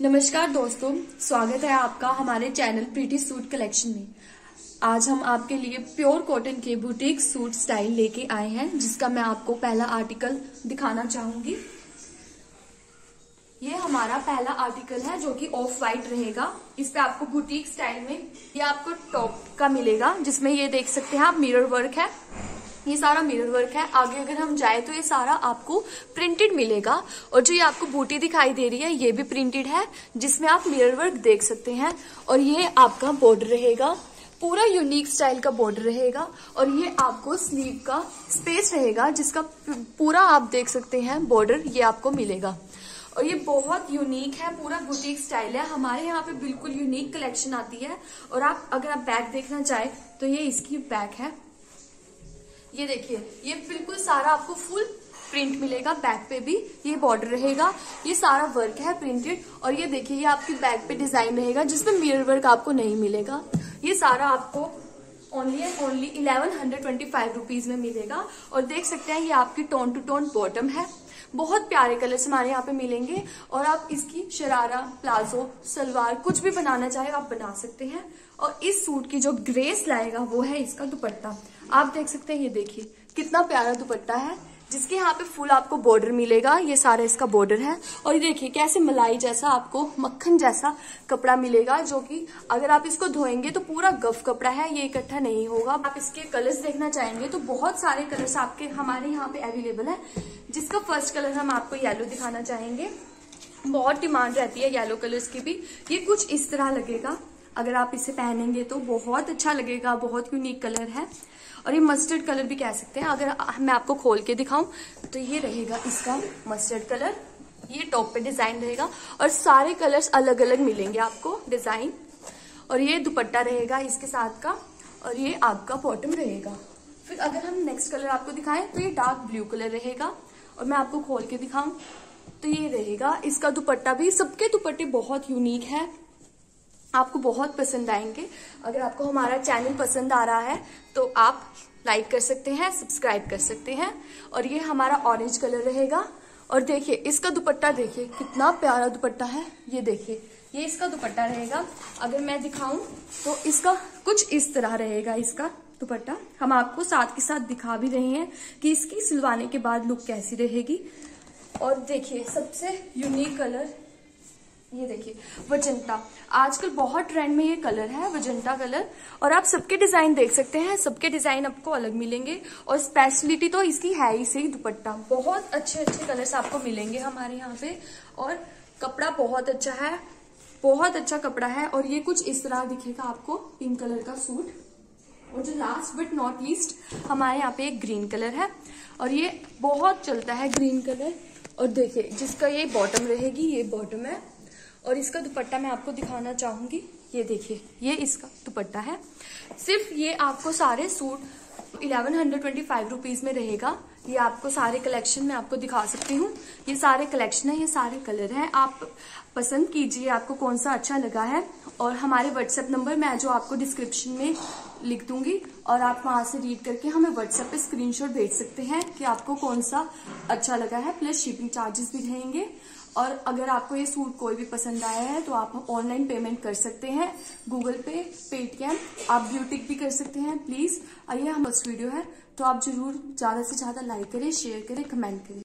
नमस्कार दोस्तों, स्वागत है आपका हमारे चैनल प्रीटी सूट कलेक्शन में। आज हम आपके लिए प्योर कॉटन के बुटीक सूट स्टाइल लेके आए हैं, जिसका मैं आपको पहला आर्टिकल दिखाना चाहूँगी। ये हमारा पहला आर्टिकल है जो कि ऑफ़ वाइट रहेगा। इस पे आपको बुटीक स्टाइल में ये आपको टॉप का मिलेगा, जिसमें ये देख सकते हैं आप मिरर वर्क है। ये सारा मिरर वर्क है। आगे अगर हम जाए तो ये सारा आपको प्रिंटेड मिलेगा। और जो ये आपको बूटी दिखाई दे रही है, ये भी प्रिंटेड है, जिसमें आप मिरर वर्क देख सकते हैं। और ये आपका बॉर्डर रहेगा। पूरा यूनिक स्टाइल का बॉर्डर रहेगा। और ये आपको स्लीव का स्पेस रहेगा, जिसका पूरा आप देख सकते हैं बॉर्डर ये आपको मिलेगा। और ये बहुत यूनिक है, पूरा बुटीक स्टाइल है। हमारे यहाँ पे बिल्कुल यूनिक कलेक्शन आती है। और आप, अगर आप बैग देखना चाहे तो ये इसकी बैग है। ये देखिए, ये बिल्कुल सारा आपको फुल प्रिंट मिलेगा बैक पे भी ये बॉर्डर रहेगा। ये सारा वर्क है प्रिंटेड और ये देखिए, ये आपकी बैक पे डिज़ाइन रहेगा, जिसमें मिरर वर्क आपको नहीं मिलेगा। ये सारा आपको only and only eleven hundred twenty five rupees में मिलेगा। और देख सकते हैं, ये आपकी टोन टू टोन बॉटम है। बहुत प्यारे कलर्स हमारे यहाँ पे मिलेंगे और आप इसकी शरारा, प्लाजो, सलवार, कुछ भी बनाना चाहे आप बना सकते हैं। और इस सूट की जो ग्रेस लाएगा, वो है इसका दुपट्टा। आप देख सकते हैं, ये देखिए, कितना प्यारा दुपट्टा है, जिसके यहाँ पे फुल आपको बॉर्डर मिलेगा, ये सारा इसका बॉर्डर है। और ये देखिए, कैसे मलाई जैसा आपको, मक्खन जैसा कपड़ा मिलेगा, जो कि अगर आप इसको धोएँगे तो पूरा गफ कपड़ा है, ये इकट्ठा नहीं होगा। आप इसके कलर्स देखना चाहेंगे तो बहुत सारे कलर्स आपके, हमारे यहाँ पे अवेलेबल है, जिसका फ़र्स्ट कलर हम आपको येलो दिखाना चाहेंगे। बहुत डिमांड रहती है येलो कलर्स की भी। ये कुछ इस तरह लगेगा। अगर आप इसे पहनेंगे तो बहुत अच्छा लगेगा, बहुत यूनिक कलर है। और ये मस्टर्ड कलर भी कह सकते हैं। अगर मैं आपको खोल के दिखाऊँ तो ये रहेगा इसका मस्टर्ड कलर ये टॉप पे डिज़ाइन रहेगा और सारे कलर्स अलग अलग मिलेंगे आपको डिज़ाइन और ये दुपट्टा रहेगा इसके साथ का और ये आपका बॉटम रहेगा। फिर अगर हम नेक्स्ट कलर आपको दिखाएँ तो ये डार्क ब्लू कलर रहेगा। और मैं आपको खोल के दिखाऊँ तो ये रहेगा इसका दुपट्टा भी। सबके दुपट्टे बहुत यूनिक है। आपको बहुत पसंद आएँगे। अगर आपको हमारा चैनल पसंद आ रहा है तो आप लाइक कर सकते हैं सब्सक्राइब कर सकते हैं, और ये हमारा ऑरेंज कलर रहेगा। और देखिए, इसका दुपट्टा देखिए, कितना प्यारा दुपट्टा है। ये देखिए, ये इसका दुपट्टा रहेगा। अगर मैं दिखाऊँ तो इसका कुछ इस तरह रहेगा, इसका दुपट्टा। हम आपको साथ के साथ दिखा भी रहे हैं कि इसकी सिलवाने के बाद लुक कैसी रहेगी। और देखिए, सबसे यूनिक कलर ये देखिए, वजंता। आजकल बहुत ट्रेंड में ये कलर है, वजंता कलर और आप सबके डिज़ाइन देख सकते हैं, सबके डिज़ाइन आपको अलग मिलेंगे। और स्पेशलिटी तो इसकी है ही सही, दुपट्टा। बहुत अच्छे अच्छे कलर्स आपको मिलेंगे हमारे यहाँ पे। और कपड़ा बहुत अच्छा है, बहुत अच्छा कपड़ा है। और ये कुछ इस तरह दिखेगा आपको पिंक कलर का सूट और जो लास्ट बट नॉट लीस्ट हमारे यहाँ पे एक ग्रीन कलर है। और ये बहुत चलता है ग्रीन कलर और देखिए, जिसका ये बॉटम रहेगी, ये बॉटम है। और इसका दुपट्टा मैं आपको दिखाना चाहूँगी। ये देखिए, ये इसका दुपट्टा है। सिर्फ़ ये आपको सारे suit eleven hundred twenty five rupees में रहेगा। ये आपको सारे कलेक्शन में आपको दिखा सकती हूँ। ये सारे कलेक्शन है, ये सारे कलर हैं। आप पसंद कीजिए, आपको कौन सा अच्छा लगा है। और हमारे व्हाट्सएप नंबर मैं जो आपको डिस्क्रिप्शन में लिख दूँगी, और आप वहाँ से रीड करके हमें व्हाट्सएप पे स्क्रीनशॉट भेज सकते हैं कि आपको कौन सा अच्छा लगा है। प्लस शिपिंग चार्जेस भी रहेंगे। और अगर आपको ये सूट कोई भी पसंद आया है तो आप ऑनलाइन पेमेंट कर सकते हैं। गूगल पे पेटीएम आप ब्यूटिक भी कर सकते हैं, प्लीज़। आइए हम बस वीडियो है तो आप ज़रूर ज़्यादा से ज़्यादा लाइक करें शेयर करें कमेंट करें।